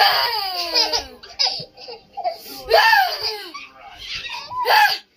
Ah!